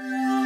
Yeah.